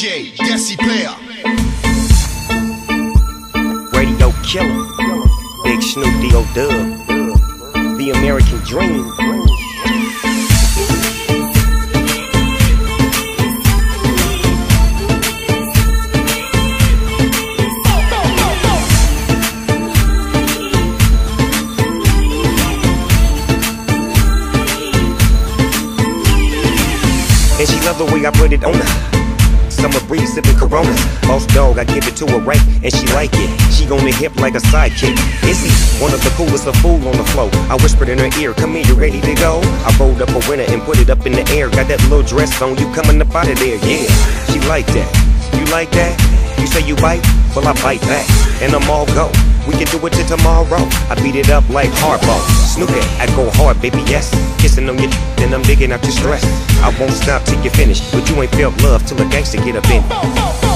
Desiplaya. Radio Killer, Big Snoop D.O. Dub, The American Dream. And she love the way I put it on her. Summer breeze sipping Coronas. Boss dog, I give it to her right, and she like it. She on the hip like a sidekick. He one of the coolest of fool on the floor? I whispered in her ear, "Come here, you ready to go?" I rolled up a winner and put it up in the air. Got that little dress on, you coming up out of there? Yeah, she like that. You like that? You say you bite? Well, I bite back, and I'm all go. We can do it till tomorrow. I beat it up like hardball. Snoop it, I go hard, baby, yes. Kissing on your then I'm digging out your stress. I won't stop till you finish, but you ain't felt love till a gangster get up in.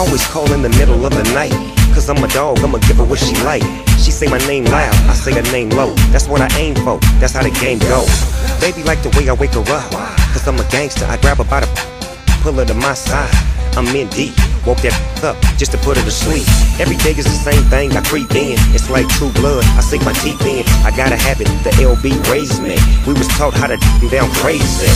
Always call in the middle of the night. Cause I'm a dog, I'ma give her what she like. She say my name loud, I say her name low. That's what I aim for, that's how the game go. Baby like the way I wake her up. Cause I'm a gangster, I grab her by the pull her to my side. I'm in deep, woke that up just to put her to sleep. Every day is the same thing, I creep in. It's like true blood, I sink my teeth in. I gotta have it, the LB raised me. We was taught how to down crazy.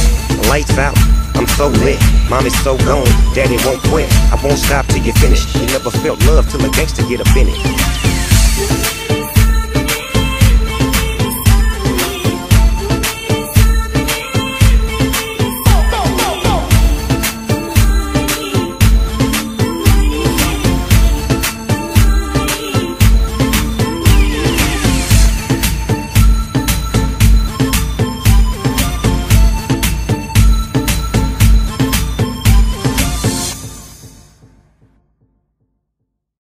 Lights out, I'm so lit, mom is so gone, daddy won't quit. I won't stop till you finish. You never felt love till a gangster get up in it.